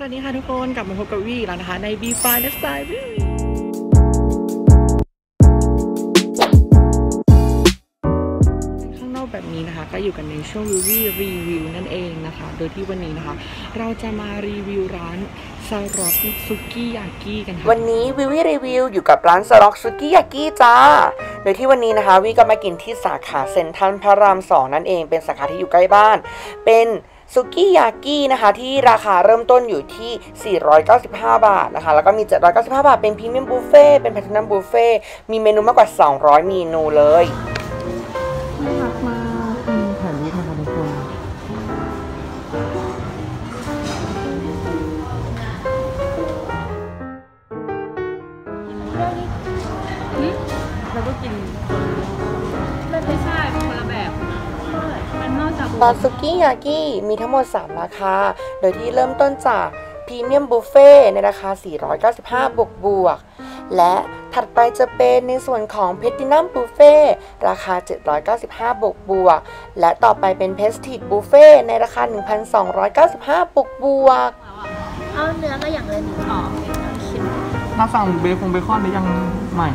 สวัสดีค่ะทุกคนกลับมาพบกับวีแล้วนะคะ ใน b ีฟายและสไตล์วีข้างนอกแบบนี้นะคะ ก็อยู่กันในช่วงวิววีรีวิวนั่นเองนะคะ โดยที่วันนี้นะคะ เราจะมารีวิวร้านซาร็อกซุกี้ยากิกันค่ะวันนี้วิวิรีวิวอยู่กับร้านสล็อกซุกี้ยากิจ้าโดยที่วันนี้นะคะวิก็มากินที่สาขาเซ็นทรัลพระรามสองนั่นเอง เป็นสาขาที่อยู่ใกล้บ้าน เป็น ซุกี้ยากินะคะที่ราคาเริ่มต้นอยู่ที่ 495 บาทนะคะแล้วก็มี 795 บาทเป็นพรีเมียมบุฟเฟ่ต์เป็นแพลทินัมบุฟเฟ่ต์มีเมนูมากกว่า 200 เมนูเลยน่ารักมากอืมถ่ายรูปนะคะทุกคน มันนอกจากร้านซุกี้ยากิมีทั้งหมด 3 ราคา โดยที่เริ่มต้นจากพรีเมียมบุฟเฟ่ในราคา 495 บวกบวกๆและถัดไปจะเป็นในส่วนของเพตินัมบุฟเฟ่ราคา 795 บวกบวกๆและต่อไปเป็นเพสติดบุฟเฟ่ในราคา 1,295 บวกบวกๆเอาเนื้อมาอย่างละหนึ่งอ๋อมาสั่งเบคงเบคอนหรือยังใหม่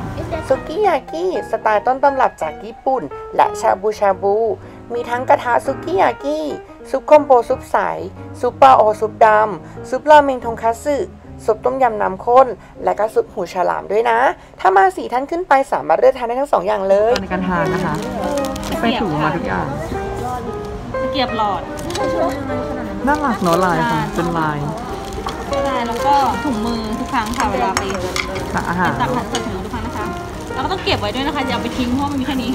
ซุกี้ยากิสไตล์ต้นตำรับจากญี่ปุ่น และชาบูชาบู มีทั้งกระทะซุกี้ยากิ ซุปคอมโบซุปใส ซุปปลาโอซุปดำ ซุปราเมงทงคัตสึซุปต้มยำน้ำข้น และก็ซุปหูฉลามด้วยนะ ถ้ามาสี่ท่านขึ้นไปสามารถเลือกทานได้ทั้งสองอย่างเลยในการทานนะคะไปถูมาทุกอย่างตะเกียบหลอดน่ารักเนอะลายค่ะเป็นลายใช่แล้วก็ถุงมือทุกครั้งค่ะเวลาไปตักอาหารตักผัดใส่ถุงมือทุกครั้งนะคะแล้วก็ต้องเก็บไว้ด้วยนะคะอย่าเอาไปทิ้งเพราะมันมีแค่นี้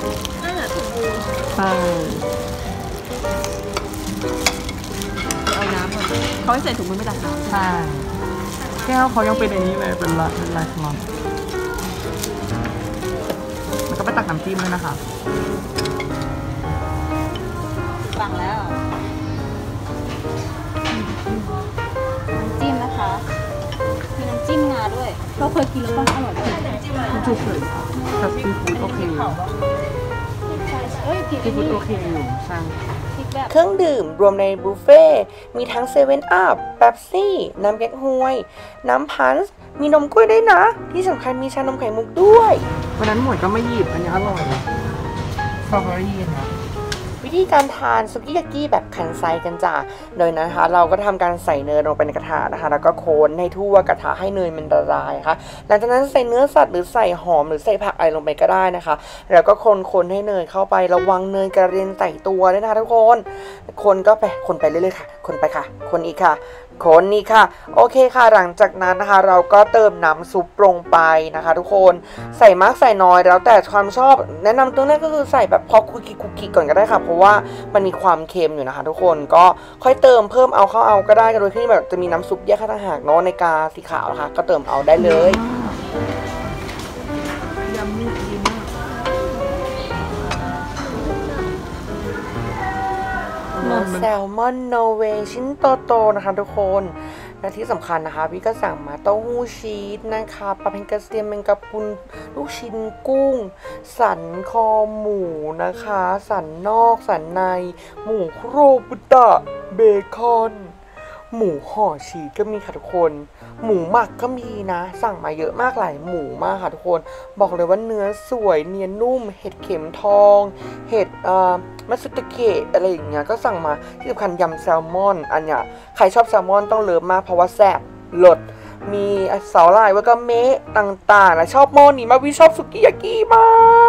นนั่นแหละถุงมือใช่เอาน้ำก่อนเขาให้ใส่ถุงมือไม่ตักน้ำใช่แก้วเขายังเป็นอันนี้เลยเป็นลายเป็นลายสลอนแล้วก็ไปตักน้ำจิ้มด้วยนะคะฟังแล้วน้ำจิ้มนะคะ มีน้ำจิ้มงาด้วย เราเคยกินแล้วป่ะอร่อยด้วยน้ำจิ้มอะไรมันเฉยๆแต่ซีฟู้ดโอเคอยู่เอ้ยพริกซีฟู้ดโอเคอยู่ใช่พริกแบบเครื่องดื่มรวมในบุฟเฟ่ต์มีทั้งเซเว่นอัพเป๊ปซี่ น้ำแก๊กฮวย น้ำพันส์มีนมกล้วยด้วยนะ ที่สำคัญมีชานมไข่มุกด้วย วันนั้นหมวยก็ไม่หยิบอันนี้อร่อยสตรอเบอรี่นะ วิธีการทานสุกี้ยากิแบบคันไซกันจ้ะโดยนะคะ เราก็ทำการใส่เนยลงไปในกระทะนะคะ แล้วก็โคนให้ทั่วกระทะให้เนยมันละลายค่ะ หลังจากนั้นใส่เนื้อสัตว์หรือใส่หอมหรือใส่ผักอะไรลงไปก็ได้นะคะ แล้วก็คนคนให้เนยเข้าไประวังเนยกระเด็นใส่ตัวด้วยนะคะทุกคน คนก็ไปคนไปเรื่อยๆค่ะ คนไปค่ะ คนอีกค่ะ คนนี่ค่ะ โอเคค่ะหลังจากนั้นนะคะ เราก็เติมน้ำซุปลงไปนะคะ ทุกคนใส่มากใส่น้อยแล้วแต่ความชอบ แนะนำตัวแรกก็คือใส่แบบพอคุกกี้คุกกี้ก่อนก็ได้ค่ะ เพราะว่ามันมีความเค็มอยู่นะคะ ทุกคนก็ค่อยเติมเพิ่มเอาเข้าเอาก็ได้โดยที่แบบจะมีน้ำซุปแยกข้างต่าหากเนาะในกาสีขาวนะคะก็เติมเอาได้เลยย แซลมอนโนเวย์ชิ้นโตๆนะคะทุกคนและที่สำคัญนะคะพี่ก็สั่งมาเต้าหู้ชีสนะคะปลาเพนกระเซียมแมงกะพุนลูกชิ้นกุ้ง สันคอหมูนะคะ สันนอกสันใน หมูโครบุตะเบคอน หมูห่อชีสก็มีค่ะทุกคน หมูหมักก็มีนะ สั่งมาเยอะมากหลายหมูมากค่ะทุกคน บอกเลยว่าเนื้อสวยเนียนนุ่ม เห็ดเข็มทอง เห็ดเอ่อมัสตเกะอะไรอย่างเงี้ยก็สั่งมาที่สำคัญยำแซลมอน อันเนี้ยใครชอบแซลมอนต้องเลิฟมากเพราะว่าแซ่บรสมีเสาลายวากาเมะต่างๆและชอบหม้อนี้มากวิชอบสุกี้ยากิม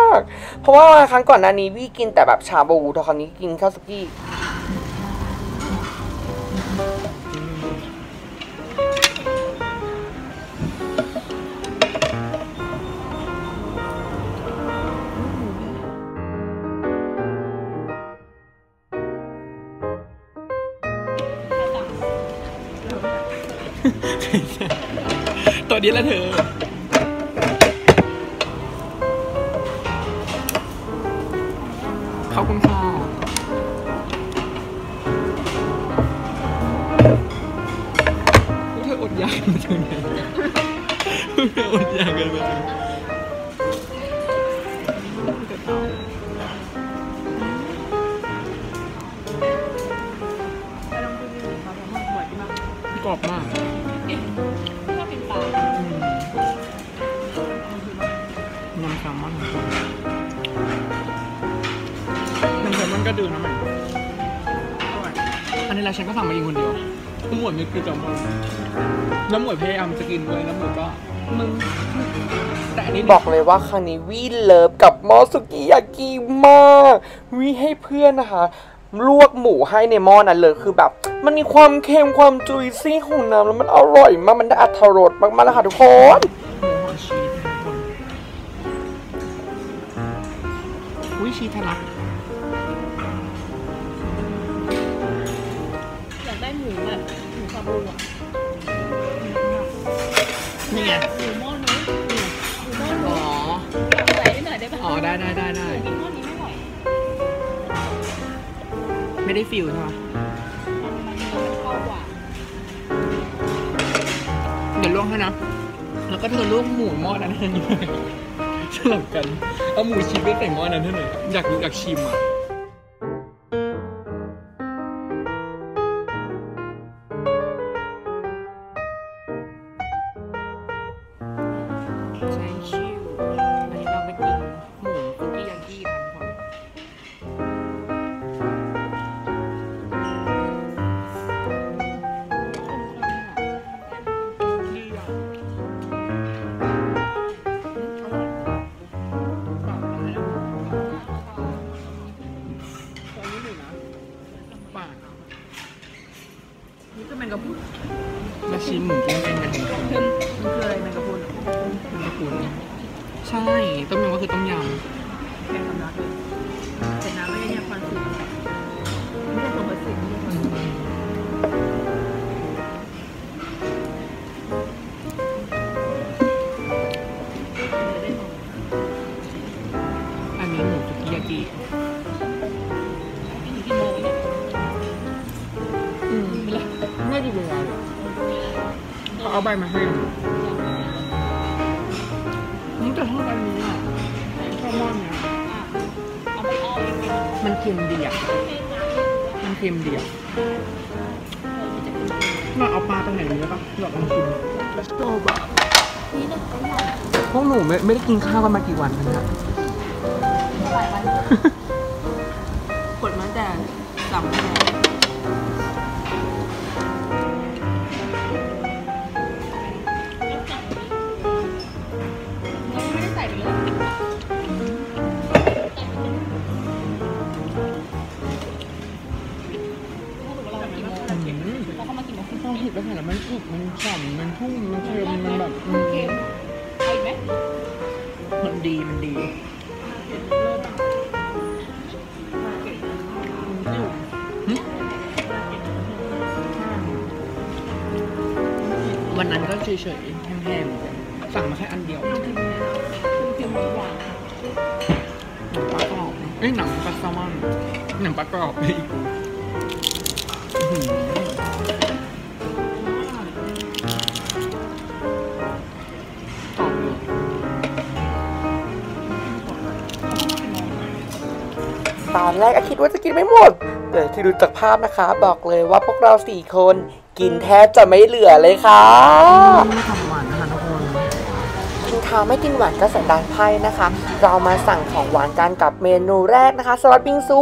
าก เพราะว่าครั้งก่อนหน้านี้วิกินแต่แบบชาบูแต่คราวนี้กินข้าวสุกี้ วันนี้ละเธอขอบคุณค่ะเธออดอยากมาถึงไหนเธออดอยากกันมาถึงกรอบมาก ก็ดูนะมันอร่อยอันนี้แล้วฉันก็สั่งมากินคนเดียวทั้งหมดนี่คือจอมมน้ำหมวยพยายามจะกินด้วยน้ำหมวยก็มึงแต่อันนี้บอกเลยว่าครั้งนี้วีเลิฟกับมอสุกิยากิมากวีให้เพื่อนนะคะลวกหมูให้ในหม้อนั้นเลยคือแบบ มันมีความเค็มความจุยซี่ของน้ำแล้วมันอร่อยมากมันได้อัตรรสมากๆเลยค่ะทุกคนหมูห่อชีสนะครับอุ้ยชีสทะลัก ได้หมูแบบหมูชาบูอะนี่ไงหมูหม้อนู้นหมูหม้อนู้อ๋อนใส่นิดหน่อยได้ปะอ๋อ ได้ได้ได้ได้กินหม้อนี้ไม่ไหวไม่ได้ฟิลใช่ไหมมันมันเนื้อมันเข้ากว่าเดี๋ยวลวกให้นะ แล้วก็เธอลวกหมูหม้อนั้นให้ด้วยสลับกัน เอาหมูชีสไปใส่หม้อนั้นให้หน่อยอยากรู้อยากชิมอะ นี่ก็แมงกะพรุนมาชิมหมูปิ้งเป็นแมงกะพรุนมันคืออะไรแมงกะพรุนเหรอแมงกะพรุนใช่ ต้มยำก็คือต้มยำ ใบมาให้นี่แต่ชอบอันนี้อะแซลมอนเนี่ยเอาไปเอาเองเลยมันเค็มดีอะมันเค็มดีอะเราเอาปลาตรงไหนนี้ได้ปะเราลองชิมโตบะพวกหนูไม่ไม่ได้กินข้าวกันมากี่วันแล้วเนี่ยหลายวันกดมาแต่สามโม นนั้นก็เฉยๆแห้งๆสั่งมาแค่อันเดียวเค็มหวานหนังปลากรอบเอ้ยหนังปลาแซลมอนหนังปลากรอบอีกอื้อหือกรอบเลยตอนแรกก็คิดว่าจะกินไม่หมด แต่ที่ดูจากภาพนะคะ บอกเลยว่าพวกเราสี่คน กินแทบจะไม่เหลือเลยค่ะไม่ทำหวานนะคะทุกคนกินข้าวไม่กินหวานก็สันดานไพร่นะคะ เรามาสั่งของหวานกันกับเมนูแรกนะคะสลัดบิงซู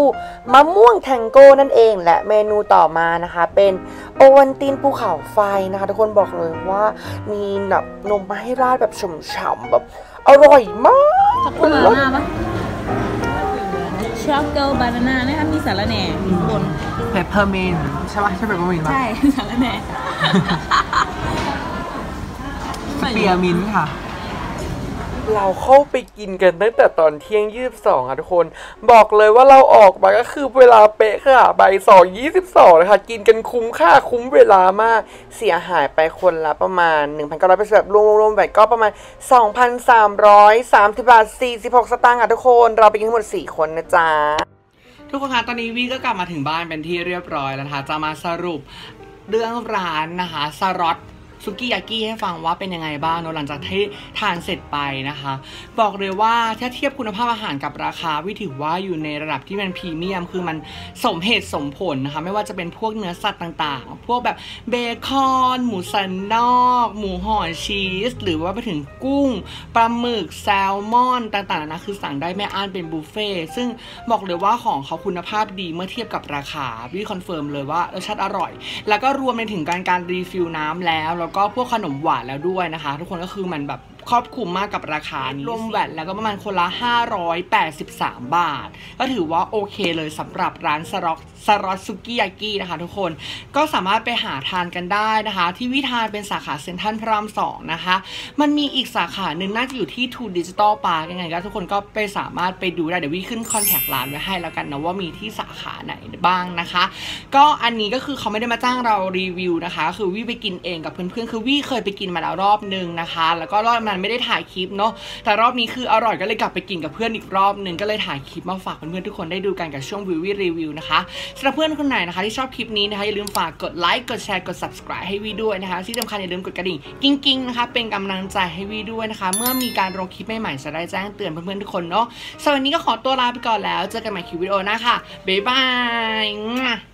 มะม่วงแทงโก้นั่นเอง และเมนูต่อมานะคะ เป็นโอวันตินภูเขาไฟนะคะ ทุกคนบอกเลยว่ามีแบบนมมาให้ราดแบบฉ่ำๆแบบอร่อยมากช็อกโกแลตมาปะ choco banana นะคะมีสาระแหน่อยู่ข้างบน เปปเปอร์มินใช่ปะใช่เปปเปอร์มินปะใช่สาระแหน่ spearmint ค่ะ เราเข้าไปกินกันตั้งแต่ตอนเที่ยงยี่สิบสองอะทุกคน บอกเลยว่าเราออกมาก็คือเวลาเป๊ะค่ะบ่ายสองยี่สิบสองนะคะ กินกันคุ้มค่าคุ้มเวลามาก เสียหายไปคนละประมาณ1,900เป็นแบบรวมๆแบบก็ประมาณ2,330บาท46สตางค์อะทุกคน เราไปกินทั้งหมด4คนนะจ๊ะ ทุกคนคะตอนนี้วีก็กลับมาถึงบ้านเป็นที่เรียบร้อยแล้วนะคะจะมาสรุปเรื่องร้านนะคะสล็อต ซุกี้ยากิให้ฟังว่าเป็นยังไงบ้างเนอะหลังจากที่ทานเสร็จไปนะคะ บอกเลยว่าถ้าเทียบคุณภาพอาหารกับราคาวิถือว่าอยู่ในระดับที่มันพรีเมียม คือมันสมเหตุสมผลนะคะ ไม่ว่าจะเป็นพวกเนื้อสัตว์ต่างๆ พวกแบบเบคอน หมูสันนอก หมูห่อชีส หรือว่าไปถึงกุ้งปลาหมึกแซลมอนต่างๆนะคือสั่งได้ไม่อั้นเป็นบุฟเฟ่ซึ่งบอกเลยว่าของเขาคุณภาพดีเมื่อเทียบกับราคาวิ confirm เลยว่ารสชาติอร่อย แล้วก็รวมไปถึงการการ refill น้ำแล้วแล้วก็พวกขนมหวานแล้วด้วยนะคะ ทุกคนก็คือมันแบบครอบคลุมมากกับราคานี้รวม VAT แล้วก็ประมาณคนละ 583 บาท ก็ถือว่าโอเคเลยสำหรับร้าน Sloth Sloth Sukiyaki นะคะทุกคนก็สามารถไปหาทานกันได้นะคะ ที่วิทานเป็นสาขาเซ็นทรัลพระรามสองนะคะ มันมีอีกสาขาหนึ่งน่าจะอยู่ที่ True Digital Park ยังไงก็ทุกคนก็ไปสามารถไปดูได้เดี๋ยววิขึ้น contact ร้านไว้ให้แล้วกันนะว่ามีที่สาขาไหนบ้างนะคะ ก็อันนี้ก็คือเขาไม่ได้มาจ้างเรารีวิวนะคะ คือวิไปกินเองกับเพื่อนๆคือวิเคยไปกินมาแล้วรอบนึงนะคะ แล้วก็รอบนั้นไม่ได้ถ่ายคลิปเนาะแต่รอบนี้คืออร่อยก็เลยกลับไปกินกับเพื่อนอีกรอบนึงก็เลยถ่ายคลิปมาฝากเพื่อนๆทุกคนได้ดูกันกับช่วงวิววิรีวิวนะคะสำหรับเพื่อนคนไหนนะคะที่ชอบคลิปนี้นะคะอย่าลืมฝากกดไลค์กดแชร์กด subscribe ให้วีด้วยนะคะที่สำคัญอย่าลืมกดกระดิ่งกิ้งๆนะคะเป็นกำลังใจให้วีด้วยนะคะ เมื่อมีการลงคลิปใหม่ๆจะได้แจ้งเตือนเพื่อนๆทุกคนเนาะสำหรับวันนี้ก็ขอตัวลาไปก่อนแล้ว เจอกันใหม่คลิปวิดีโอหน้าค่ะบ๊ายบาย